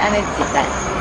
energy type.